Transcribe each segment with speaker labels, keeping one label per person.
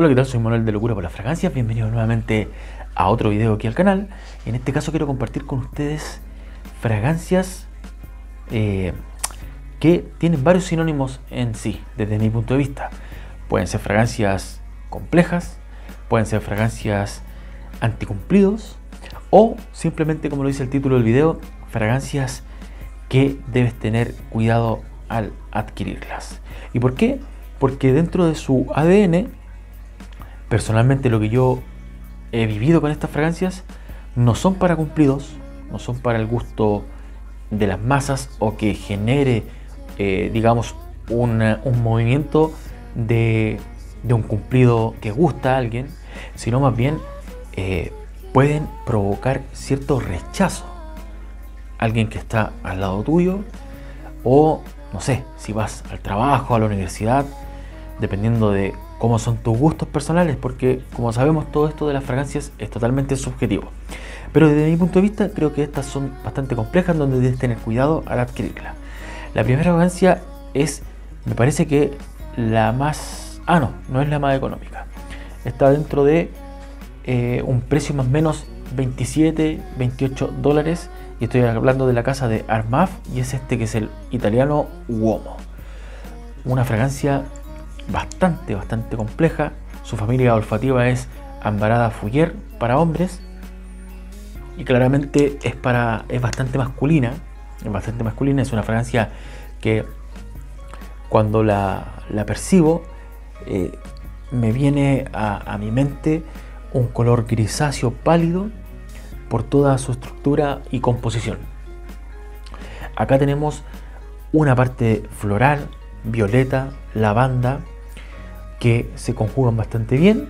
Speaker 1: Hola, ¿qué tal? Soy Manuel de Locura por las Fragancias. Bienvenidos nuevamente a otro video aquí al canal. En este caso quiero compartir con ustedes fragancias eh, que tienen varios sinónimos en sí, desde mi punto de vista. Pueden ser fragancias complejas, pueden ser fragancias anticumplidos o simplemente, como lo dice el título del video, fragancias que debes tener cuidado al adquirirlas. ¿Y por qué? Porque dentro de su ADN, personalmente lo que yo he vivido con estas fragancias no son para cumplidos, no son para el gusto de las masas o que genere, eh, digamos, un movimiento de, un cumplido que gusta a alguien, sino más bien eh, pueden provocar cierto rechazo. Alguien que está al lado tuyo o, no sé, si vas al trabajo, a la universidad, dependiendo de cómo son tus gustos personales, porque como sabemos todo esto de las fragancias es totalmente subjetivo. Pero desde mi punto de vista creo que estas son bastante complejas donde debes tener cuidado al adquirirla. La primera fragancia es, me parece que la más... Ah, no, no es la más económica. Está dentro de eh, un precio más o menos 27, 28 dólares. Y estoy hablando de la casa de Armaf y es este que es el italiano Uomo. Una fragancia bastante, bastante compleja. Su familia olfativa es Ambarada Fuller para hombres. Y claramente es, para, es bastante masculina. Es bastante masculina. Es una fragancia que cuando la, percibo eh, me viene a, a mi mente un color grisáceo pálido por toda su estructura y composición. Acá tenemos una parte floral, violeta, lavanda, que se conjugan bastante bien,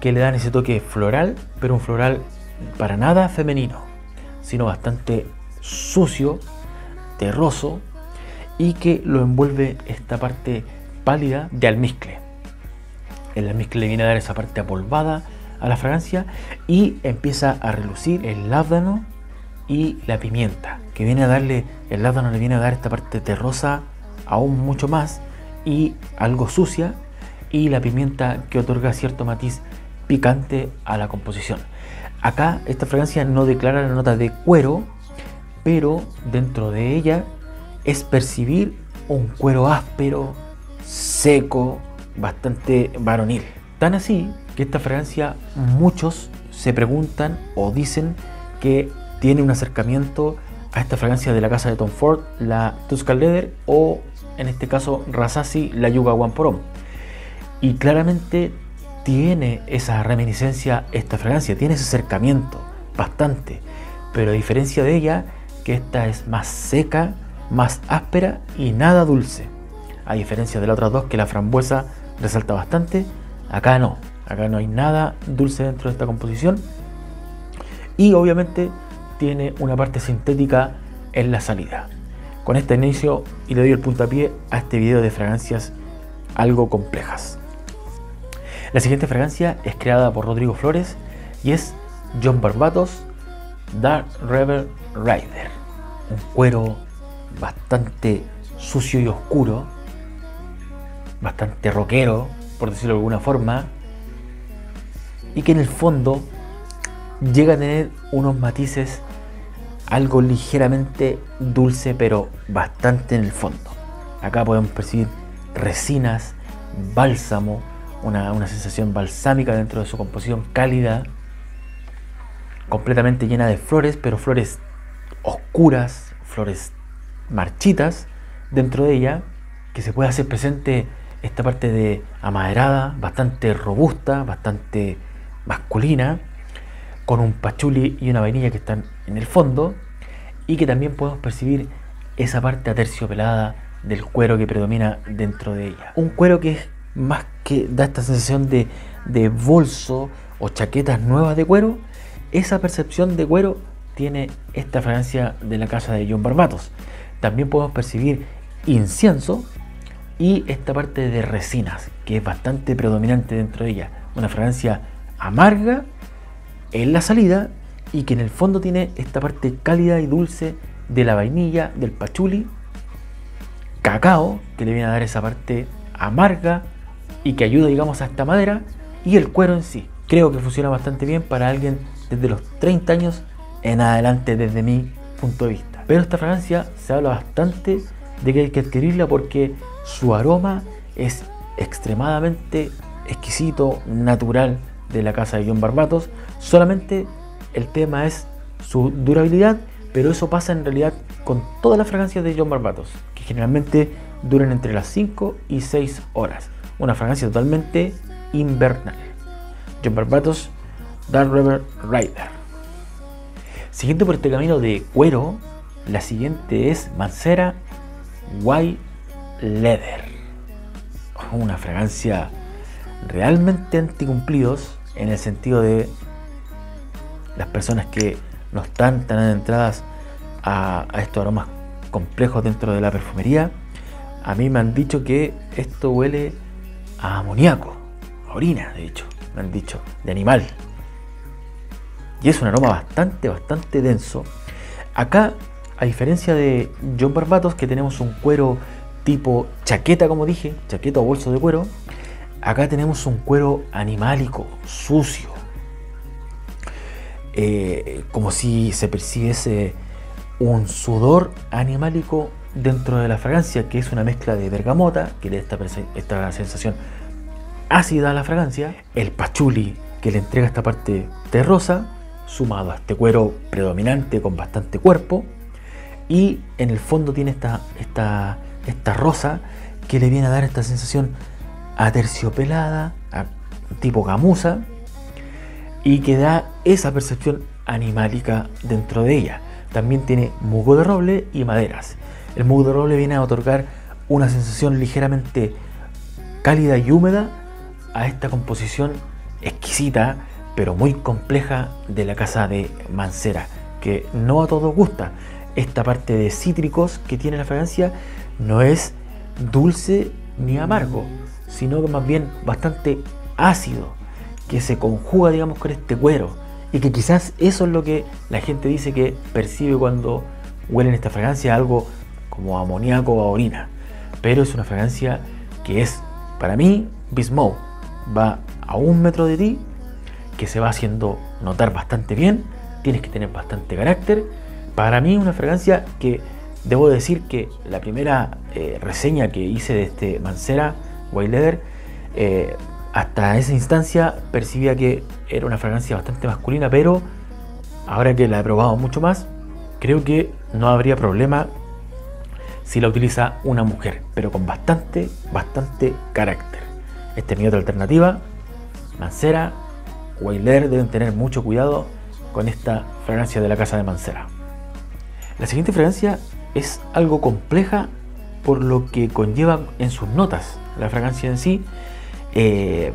Speaker 1: que le dan ese toque floral, pero un floral para nada femenino, sino bastante sucio, terroso, y que lo envuelve esta parte pálida de almizcle. El almizcle le viene a dar esa parte apolvada a la fragancia y empieza a relucir el lábdano y la pimienta, que viene a darle, el lábdano le viene a dar esta parte terrosa aún mucho más y algo sucia y la pimienta que otorga cierto matiz picante a la composición. Acá esta fragancia no declara la nota de cuero, pero dentro de ella es percibir un cuero áspero, seco, bastante varonil. Tan así que esta fragancia muchos se preguntan o dicen que tiene un acercamiento a esta fragancia de la casa de Tom Ford, la Tuscan Leather o en este caso Rasasi, la Yuga One. Y claramente tiene esa reminiscencia esta fragancia, tiene ese acercamiento bastante, pero a diferencia de ella, que esta es más seca, más áspera y nada dulce. A diferencia de las otras dos, que la frambuesa resalta bastante, acá no, acá no hay nada dulce dentro de esta composición. Y obviamente tiene una parte sintética en la salida. Con este inicio y le doy el puntapié a este video de fragancias algo complejas. La siguiente fragancia es creada por Rodrigo Flores y es John Barbatos Dark Rebel Rider. Un cuero bastante sucio y oscuro, bastante rockero, por decirlo de alguna forma, y que en el fondo llega a tener unos matices algo ligeramente dulce, pero bastante en el fondo. Acá podemos percibir resinas, bálsamo, una, sensación balsámica dentro de su composición cálida, completamente llena de flores, pero flores oscuras, flores marchitas dentro de ella, que se puede hacer presente esta parte de amaderada, bastante robusta, bastante masculina, con un pachuli y una vainilla que están en el fondo, y que también podemos percibir esa parte aterciopelada del cuero que predomina dentro de ella. Un cuero que es más que da esta sensación de, bolso o chaquetas nuevas de cuero, esa percepción de cuero tiene esta fragancia de la casa de John Barbatos. También podemos percibir incienso y esta parte de resinas, que es bastante predominante dentro de ella. Una fragancia amarga en la salida y que en el fondo tiene esta parte cálida y dulce de la vainilla, del pachuli, cacao, que le viene a dar esa parte amarga y que ayuda, digamos, a esta madera, y el cuero en sí. Creo que funciona bastante bien para alguien desde los 30 años en adelante desde mi punto de vista. Pero esta fragancia se habla bastante de que hay que adquirirla porque su aroma es extremadamente exquisito, natural de la casa de John Barbatos. Solamente el tema es su durabilidad, pero eso pasa en realidad con todas las fragancias de John Barbatos, que generalmente duran entre las 5 y 6 horas. Una fragancia totalmente invernal. John Barbatos Dark River Rider. Siguiente por este camino de cuero, la siguiente es Mancera White Leather. Una fragancia realmente anticumplidos en el sentido de las personas que no están tan adentradas a, estos aromas complejos dentro de la perfumería. A mí me han dicho que esto huele amoníaco, orina, de hecho, me han dicho, de animal. Y es un aroma bastante, bastante denso. Acá, a diferencia de John Barbatos, que tenemos un cuero tipo chaqueta, como dije, chaqueta o bolso de cuero, acá tenemos un cuero animálico, sucio. Eh, como si se percibiese un sudor animálico dentro de la fragancia, que es una mezcla de bergamota, que le da esta, esta sensación ácida a la fragancia, el pachuli, que le entrega esta parte terrosa, sumado a este cuero predominante con bastante cuerpo, y en el fondo tiene esta, esta, esta rosa que le viene a dar esta sensación aterciopelada, tipo gamuza, y que da esa percepción animálica dentro de ella. También tiene musgo de roble y maderas. El de roble viene a otorgar una sensación ligeramente cálida y húmeda a esta composición exquisita pero muy compleja de la casa de Mancera, que no a todos gusta. Esta parte de cítricos que tiene la fragancia no es dulce ni amargo, sino que más bien bastante ácido, que se conjuga, digamos, con este cuero. Y que quizás eso es lo que la gente dice que percibe cuando huelen esta fragancia, algo como amoníaco o orina. Pero es una fragancia que es, para mí, Bismou. Va a un metro de ti que se va haciendo notar bastante bien, tienes que tener bastante carácter. Para mí una fragancia que debo decir que la primera eh, reseña que hice de este Mancera White Leather, eh, hasta esa instancia percibía que era una fragancia bastante masculina, pero ahora que la he probado mucho más, creo que no habría problema si la utiliza una mujer, pero con bastante, bastante carácter. Esta es mi otra alternativa, Mancera Wailer deben tener mucho cuidado con esta fragancia de la casa de Mancera. La siguiente fragancia es algo compleja por lo que conlleva en sus notas. La fragancia en sí eh,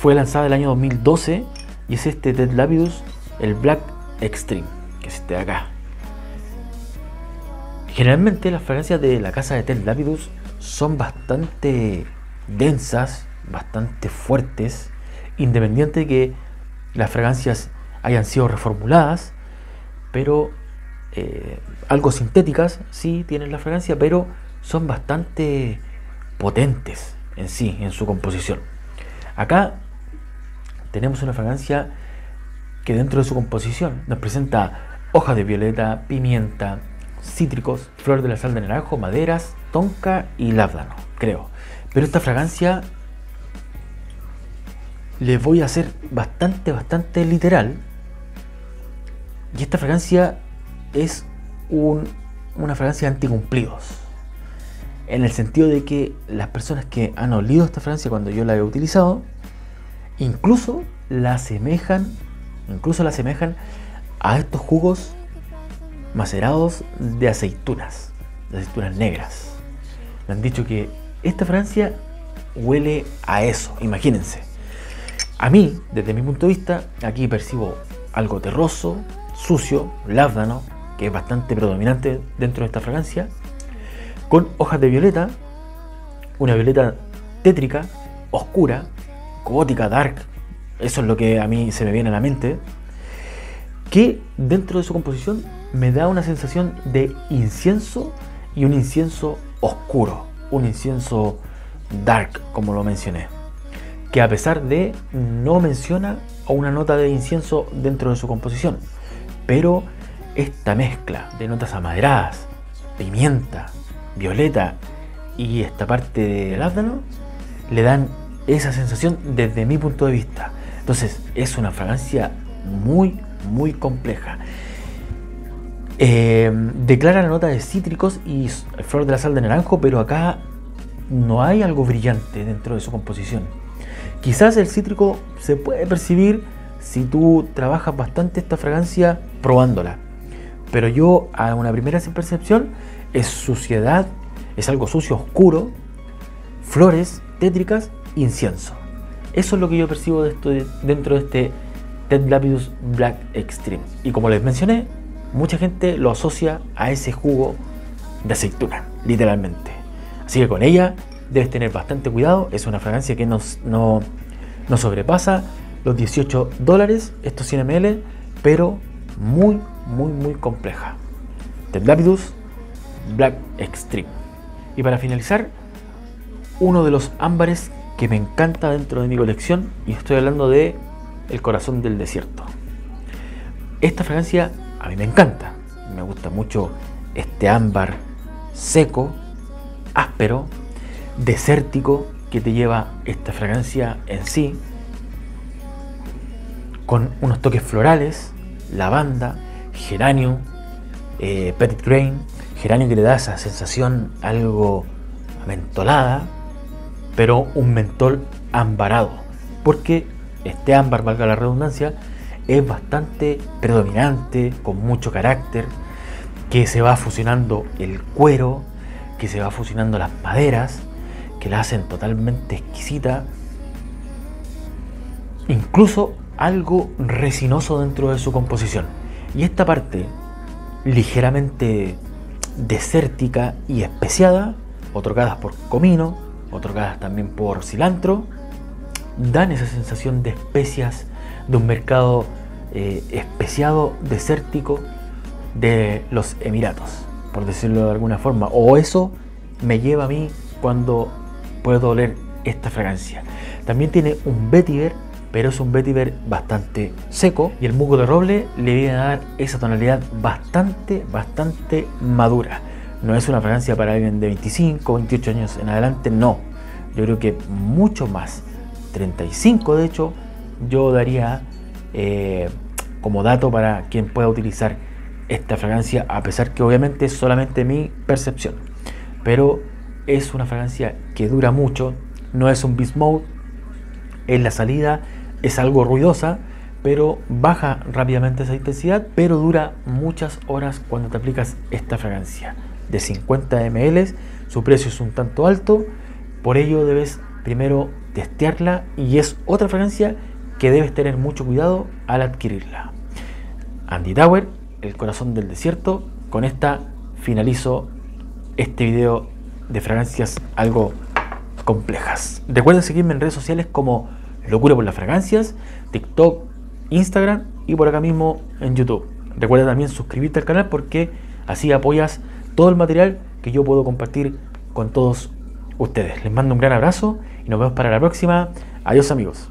Speaker 1: fue lanzada el año 2012 y es este Ted Lapidus, el Black Extreme, que es este de acá. Generalmente las fragancias de la casa de Ted Lapidus son bastante densas, bastante fuertes independiente de que las fragancias hayan sido reformuladas, pero eh, algo sintéticas, sí tienen la fragancia, pero son bastante potentes en sí, en su composición. Acá tenemos una fragancia que dentro de su composición nos presenta hojas de violeta, pimienta, cítricos, flor de la sal de naranjo, maderas, tonka y lábdano, creo. Pero esta fragancia les voy a hacer bastante, bastante literal. Y esta fragancia es una fragancia anticumplidos. En el sentido de que las personas que han olido esta fragancia cuando yo la he utilizado, incluso la asemejan, incluso la asemejan a estos jugos macerados de aceitunas, de aceitunas negras. Me han dicho que esta fragancia huele a eso, imagínense. A mí, desde mi punto de vista, aquí percibo algo terroso, sucio, lábdano, que es bastante predominante dentro de esta fragancia, con hojas de violeta, una violeta tétrica, oscura, gótica, dark, eso es lo que a mí se me viene a la mente, que dentro de su composición me da una sensación de incienso y un incienso oscuro, un incienso dark, como lo mencioné. que a pesar de no menciona una nota de incienso dentro de su composición, pero esta mezcla de notas amaderadas, pimienta, violeta y esta parte del lábano le dan esa sensación desde mi punto de vista. Entonces es una fragancia muy, muy compleja. Eh, declara la nota de cítricos y flor de la sal de naranjo, pero acá no hay algo brillante dentro de su composición. Quizás el cítrico se puede percibir si tú trabajas bastante esta fragancia probándola. Pero yo a una primera percepción es suciedad, es algo sucio, oscuro, flores tétricas, incienso. Eso es lo que yo percibo dentro de este Ted Lapidus Black Extreme. Y como les mencioné, mucha gente lo asocia a ese jugo de aceituna, literalmente. Así que con ella debes tener bastante cuidado. Es una fragancia que no, no sobrepasa los 18 dólares, estos 100 ml, pero muy, muy, muy compleja. Ted Lapidus Black Extreme. Y para finalizar, uno de los ámbares que me encanta dentro de mi colección, y estoy hablando de El corazón del desierto. Esta fragancia a mí me encanta, me gusta mucho este ámbar seco, áspero, desértico que te lleva esta fragancia en sí, con unos toques florales, lavanda, geranio, eh, petit grain, geranio que le da esa sensación algo mentolada, pero un mentol ambarado, porque este ámbar, valga la redundancia, es bastante predominante, con mucho carácter, que se va fusionando el cuero, que se va fusionando las maderas, que la hacen totalmente exquisita, incluso algo resinoso dentro de su composición. Y esta parte ligeramente desértica y especiada, otorgadas por comino, otorgadas también por cilantro, dan esa sensación de especias de un mercado eh, especiado, desértico de los Emiratos, por decirlo de alguna forma. O eso me lleva a mí cuando puedo oler esta fragancia. También tiene un vetiver, pero es un vetiver bastante seco y el musgo de roble le viene a dar esa tonalidad bastante, bastante madura. No es una fragancia para alguien de 25, 28 años en adelante, no. Yo creo que mucho más. 35 de hecho, yo daría eh, como dato para quien pueda utilizar esta fragancia, a pesar que obviamente es solamente mi percepción. Pero es una fragancia que dura mucho, no es un beast mode, en la salida es algo ruidosa, pero baja rápidamente esa intensidad, pero dura muchas horas cuando te aplicas esta fragancia de 50 ml, su precio es un tanto alto, por ello debes primero testearla y es otra fragancia que debes tener mucho cuidado al adquirirla. Andy Tower, el corazón del desierto, con esta finalizo este video de fragancias algo complejas. Recuerda seguirme en redes sociales como Locura por las Fragancias, TikTok, Instagram y por acá mismo en YouTube. Recuerda también suscribirte al canal porque así apoyas todo el material que yo puedo compartir con todos ustedes. Les mando un gran abrazo y nos vemos para la próxima. Adiós amigos.